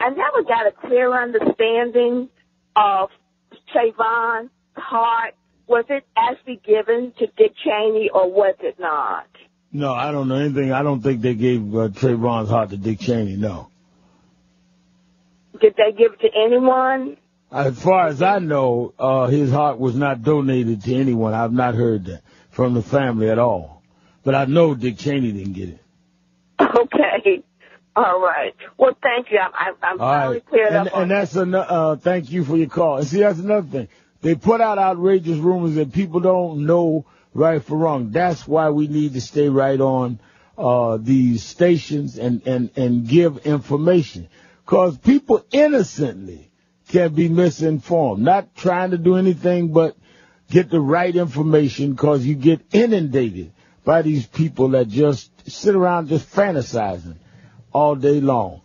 I never got a clear understanding of Trayvon's heart. Was it actually given to Dick Cheney or was it not? No, I don't know anything. I don't think they gave uh, Trayvon's heart to Dick Cheney. No. Did they give it to anyone? As far as I know, uh, his heart was not donated to anyone. I've not heard that from the family at all. But I know Dick Cheney didn't get it. Okay. All right. Well, thank you. I'm, I'm All right. cleared and, up and that's another, uh, thank you for your call. And see, that's another thing. They put out outrageous rumors that people don't know right from wrong. That's why we need to stay right on, uh, these stations and, and, and give information. Cause people innocently can be misinformed, not trying to do anything but get the right information cause you get inundated by these people that just sit around just fantasizing all day long.